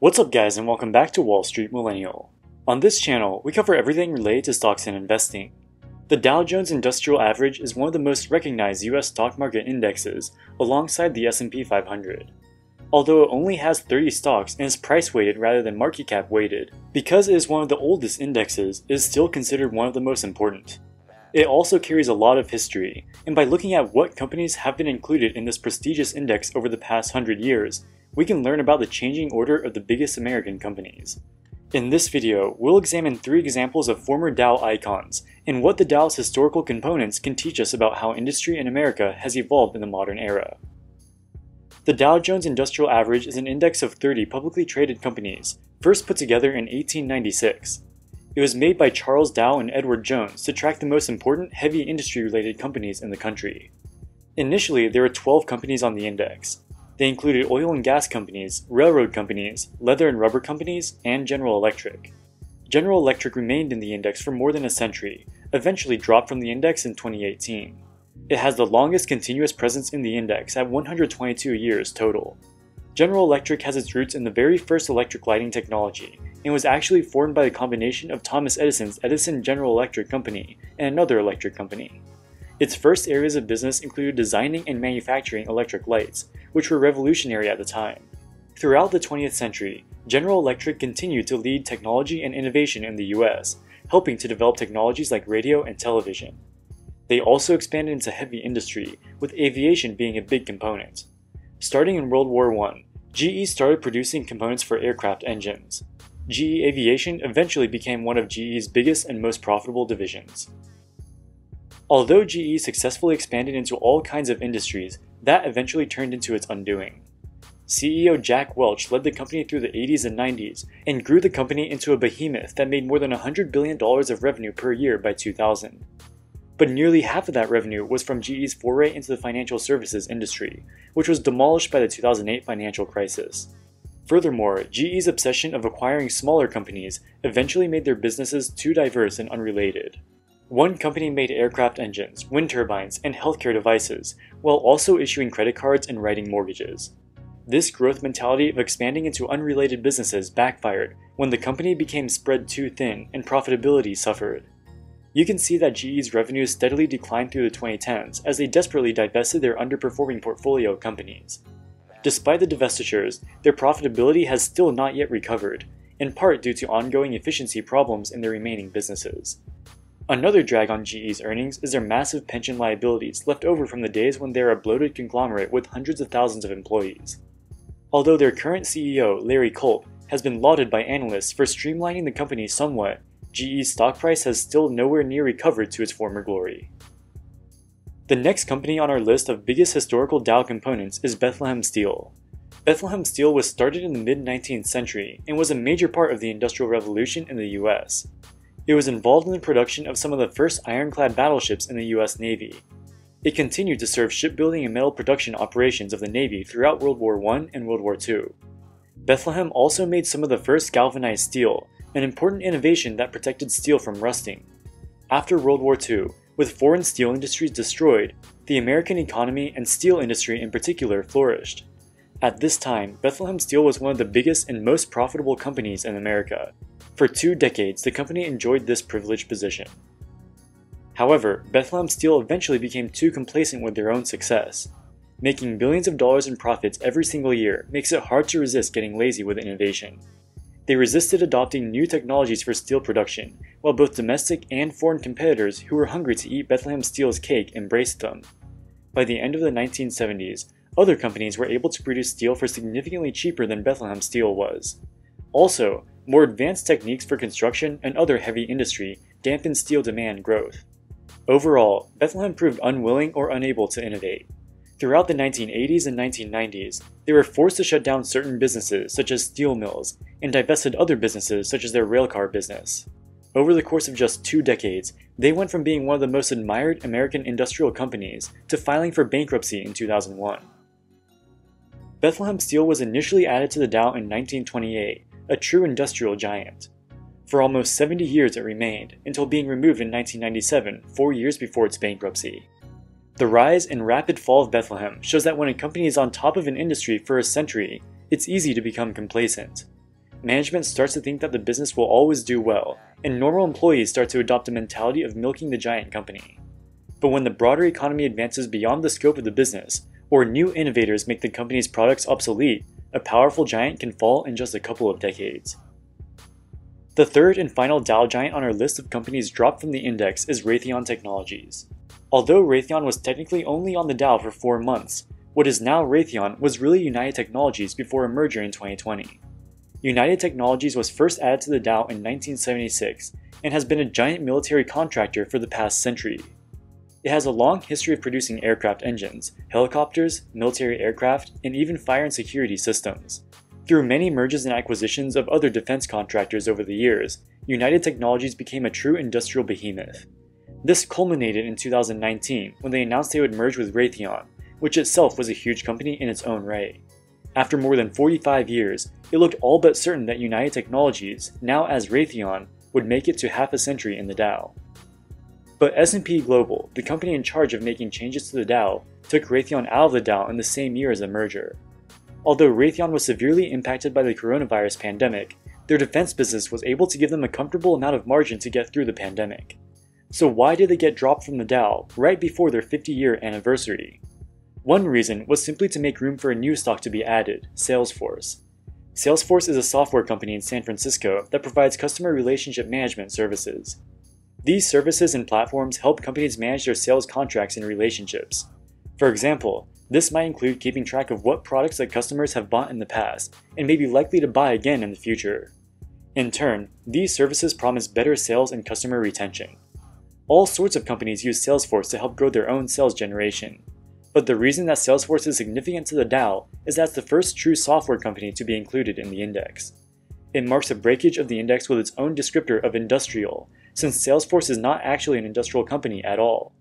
What's up guys and welcome back to Wall Street Millennial. On this channel, we cover everything related to stocks and investing. The Dow Jones Industrial Average is one of the most recognized US stock market indexes alongside the S&P 500. Although it only has 30 stocks and is price weighted rather than market cap weighted, because it is one of the oldest indexes, it is still considered one of the most important. It also carries a lot of history, and by looking at what companies have been included in this prestigious index over the past 100 years, we can learn about the changing order of the biggest American companies. In this video, we'll examine three examples of former Dow icons and what the Dow's historical components can teach us about how industry in America has evolved in the modern era. The Dow Jones Industrial Average is an index of 30 publicly traded companies, first put together in 1896. It was made by Charles Dow and Edward Jones to track the most important heavy industry related companies in the country. Initially, there were 12 companies on the index, they included oil and gas companies, railroad companies, leather and rubber companies, and General Electric. General Electric remained in the index for more than a century, eventually dropped from the index in 2018. It has the longest continuous presence in the index at 122 years total. General Electric has its roots in the very first electric lighting technology and was actually formed by the combination of Thomas Edison's Edison General Electric Company and another electric company. Its first areas of business included designing and manufacturing electric lights, which were revolutionary at the time. Throughout the 20th century, General Electric continued to lead technology and innovation in the US, helping to develop technologies like radio and television. They also expanded into heavy industry, with aviation being a big component. Starting in World War I, GE started producing components for aircraft engines. GE Aviation eventually became one of GE's biggest and most profitable divisions. Although GE successfully expanded into all kinds of industries, that eventually turned into its undoing. CEO Jack Welch led the company through the 80s and 90s and grew the company into a behemoth that made more than $100 billion of revenue per year by 2000. But nearly half of that revenue was from GE's foray into the financial services industry, which was demolished by the 2008 financial crisis. Furthermore, GE's obsession of acquiring smaller companies eventually made their businesses too diverse and unrelated. One company made aircraft engines, wind turbines, and healthcare devices, while also issuing credit cards and writing mortgages. This growth mentality of expanding into unrelated businesses backfired when the company became spread too thin and profitability suffered. You can see that GE's revenues steadily declined through the 2010s as they desperately divested their underperforming portfolio companies. Despite the divestitures, their profitability has still not yet recovered, in part due to ongoing efficiency problems in their remaining businesses. Another drag on GE's earnings is their massive pension liabilities left over from the days when they were a bloated conglomerate with hundreds of thousands of employees. Although their current CEO, Larry Culp, has been lauded by analysts for streamlining the company somewhat, GE's stock price has still nowhere near recovered to its former glory. The next company on our list of biggest historical Dow components is Bethlehem Steel. Bethlehem Steel was started in the mid 19th century and was a major part of the Industrial Revolution in the US. It was involved in the production of some of the first ironclad battleships in the US Navy. It continued to serve shipbuilding and metal production operations of the Navy throughout World War I and World War II. Bethlehem also made some of the first galvanized steel, an important innovation that protected steel from rusting. After World War II, with foreign steel industries destroyed, the American economy and steel industry in particular flourished. At this time, Bethlehem Steel was one of the biggest and most profitable companies in America, for two decades, the company enjoyed this privileged position. However, Bethlehem Steel eventually became too complacent with their own success. Making billions of dollars in profits every single year makes it hard to resist getting lazy with innovation. They resisted adopting new technologies for steel production, while both domestic and foreign competitors who were hungry to eat Bethlehem Steel's cake embraced them. By the end of the 1970s, other companies were able to produce steel for significantly cheaper than Bethlehem Steel was. Also, more advanced techniques for construction and other heavy industry dampened steel demand growth. Overall, Bethlehem proved unwilling or unable to innovate. Throughout the 1980s and 1990s, they were forced to shut down certain businesses such as steel mills and divested other businesses such as their railcar business. Over the course of just two decades, they went from being one of the most admired American industrial companies to filing for bankruptcy in 2001. Bethlehem Steel was initially added to the Dow in 1928 a true industrial giant. For almost 70 years it remained, until being removed in 1997, four years before its bankruptcy. The rise and rapid fall of Bethlehem shows that when a company is on top of an industry for a century, it's easy to become complacent. management starts to think that the business will always do well, and normal employees start to adopt a mentality of milking the giant company. But when the broader economy advances beyond the scope of the business, or new innovators make the company's products obsolete, a powerful giant can fall in just a couple of decades. The third and final Dow giant on our list of companies dropped from the index is Raytheon Technologies. Although Raytheon was technically only on the Dow for four months, what is now Raytheon was really United Technologies before a merger in 2020. United Technologies was first added to the Dow in 1976 and has been a giant military contractor for the past century. It has a long history of producing aircraft engines, helicopters, military aircraft, and even fire and security systems. Through many mergers and acquisitions of other defense contractors over the years, United Technologies became a true industrial behemoth. This culminated in 2019 when they announced they would merge with Raytheon, which itself was a huge company in its own right. After more than 45 years, it looked all but certain that United Technologies, now as Raytheon, would make it to half a century in the Dow. But S&P Global, the company in charge of making changes to the Dow, took Raytheon out of the Dow in the same year as the merger. Although Raytheon was severely impacted by the coronavirus pandemic, their defense business was able to give them a comfortable amount of margin to get through the pandemic. So why did they get dropped from the Dow right before their 50 year anniversary? One reason was simply to make room for a new stock to be added, Salesforce. Salesforce is a software company in San Francisco that provides customer relationship management services. These services and platforms help companies manage their sales contracts and relationships. For example, this might include keeping track of what products that customers have bought in the past and may be likely to buy again in the future. In turn, these services promise better sales and customer retention. All sorts of companies use Salesforce to help grow their own sales generation. But the reason that Salesforce is significant to the Dow is that it's the first true software company to be included in the index. It marks a breakage of the index with its own descriptor of industrial, since Salesforce is not actually an industrial company at all.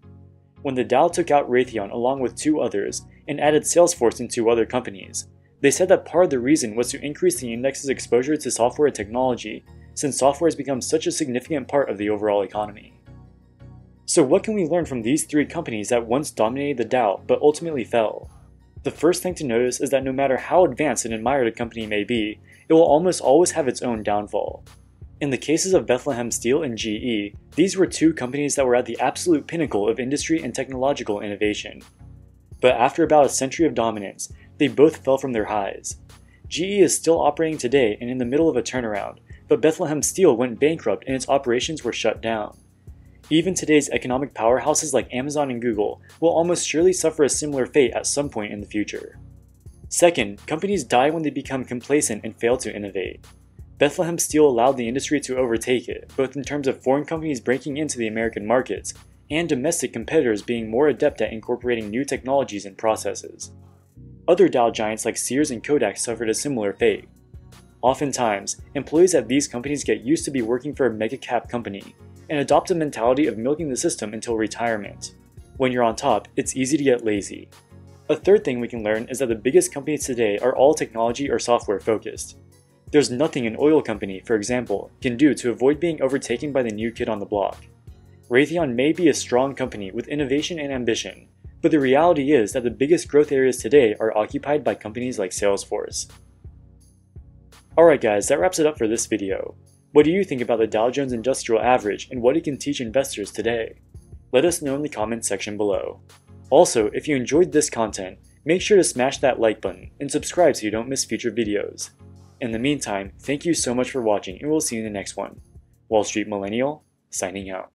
When the Dow took out Raytheon along with two others and added Salesforce into other companies, they said that part of the reason was to increase the index's exposure to software and technology, since software has become such a significant part of the overall economy. So what can we learn from these three companies that once dominated the Dow but ultimately fell? The first thing to notice is that no matter how advanced and admired a company may be, it will almost always have its own downfall. In the cases of Bethlehem Steel and GE, these were two companies that were at the absolute pinnacle of industry and technological innovation. But after about a century of dominance, they both fell from their highs. GE is still operating today and in the middle of a turnaround, but Bethlehem Steel went bankrupt and its operations were shut down. Even today's economic powerhouses like Amazon and Google will almost surely suffer a similar fate at some point in the future. Second, companies die when they become complacent and fail to innovate. Bethlehem Steel allowed the industry to overtake it, both in terms of foreign companies breaking into the American markets and domestic competitors being more adept at incorporating new technologies and processes. Other Dow giants like Sears and Kodak suffered a similar fate. Oftentimes, employees at these companies get used to be working for a mega cap company and adopt a mentality of milking the system until retirement. When you're on top, it's easy to get lazy. A third thing we can learn is that the biggest companies today are all technology or software focused. There's nothing an oil company, for example, can do to avoid being overtaken by the new kid on the block. Raytheon may be a strong company with innovation and ambition, but the reality is that the biggest growth areas today are occupied by companies like Salesforce. Alright guys, that wraps it up for this video. What do you think about the Dow Jones Industrial Average and what it can teach investors today? Let us know in the comments section below. Also, if you enjoyed this content, make sure to smash that like button and subscribe so you don't miss future videos. In the meantime, thank you so much for watching and we'll see you in the next one. Wall Street Millennial, signing out.